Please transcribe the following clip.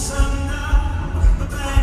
Some now, but